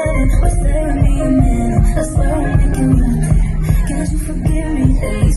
What's the meaning? I swear I'm making love Can't you forgive me? babe?